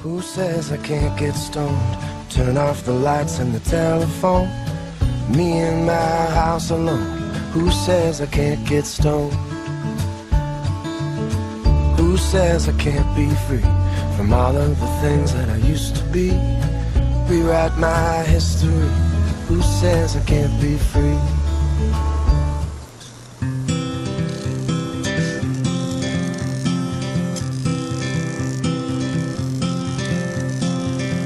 Who says I can't get stoned? Turn off the lights and the telephone. Me in my house alone. Who says I can't get stoned? Who says I can't be free from all of the things that I used to be? Rewrite my history. Who says I can't be free?